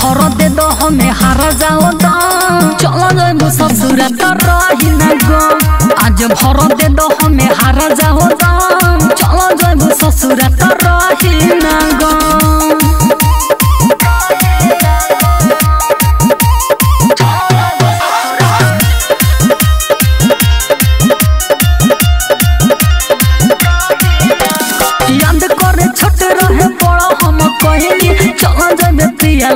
भर दे दो हार जाओ तो चलो जाबो ससुर रही आज भर दे दो हमें हार जाओ तो चलो जाबो ससुर रही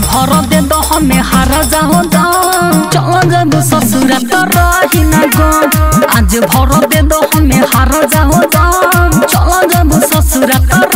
भर दे दो हमें हार जाओ चल जब ससुर तो रही आज भर दे दो हमें हार जाओ चल जब ससुर तो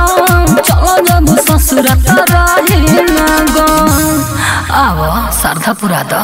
तो रही ना गो आवो श्रद्धा पुरा दो